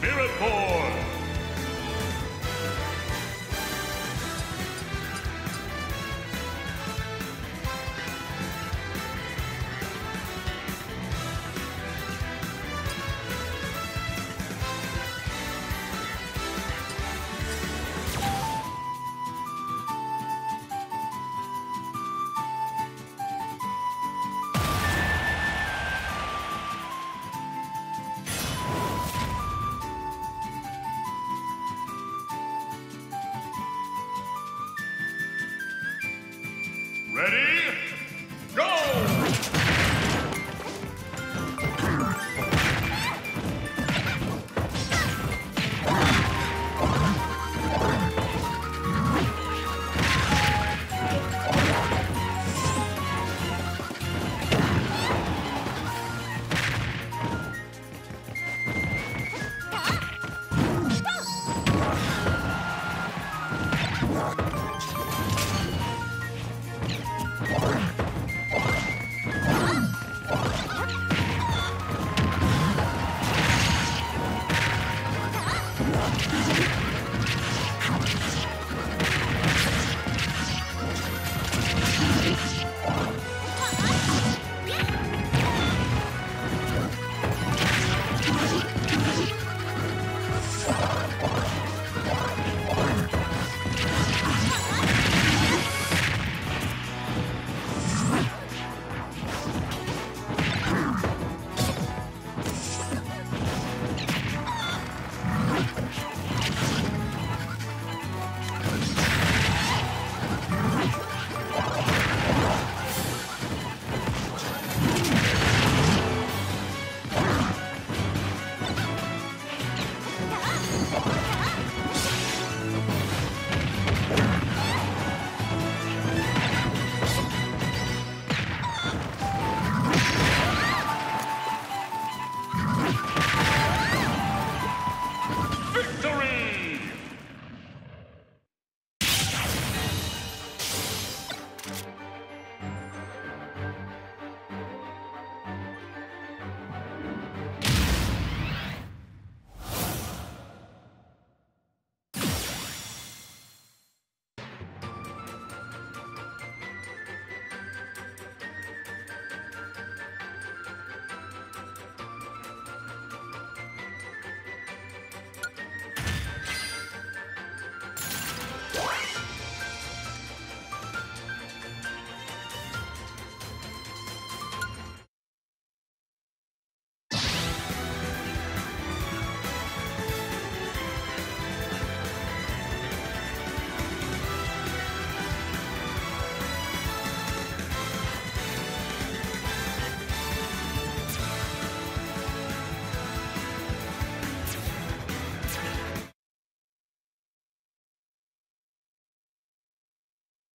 Spirit Board. Ready?